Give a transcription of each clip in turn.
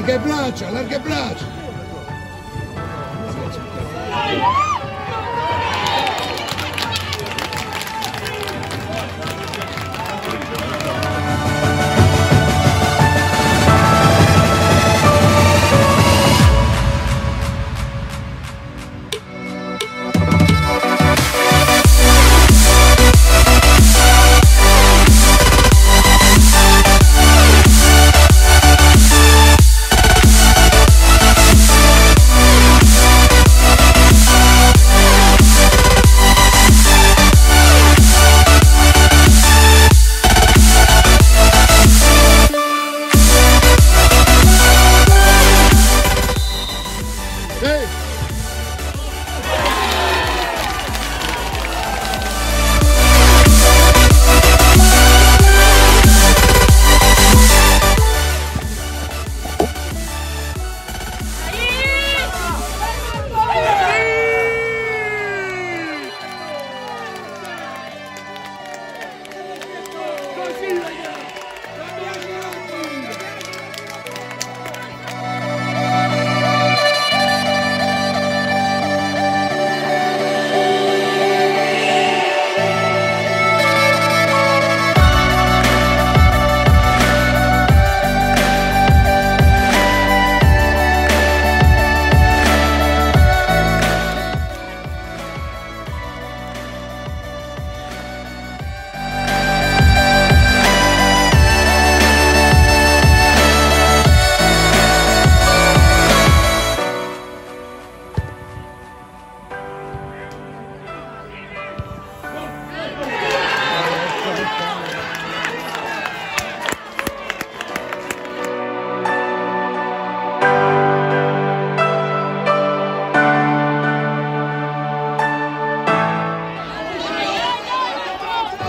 Larga e braccia, larga.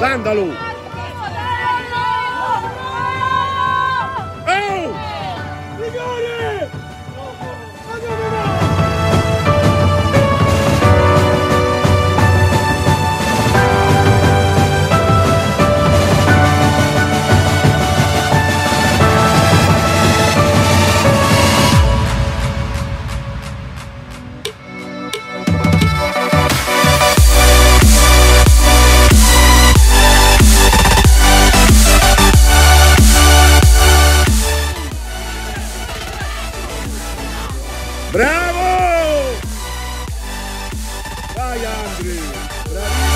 Vándaló! Vai, André! Bravissimo!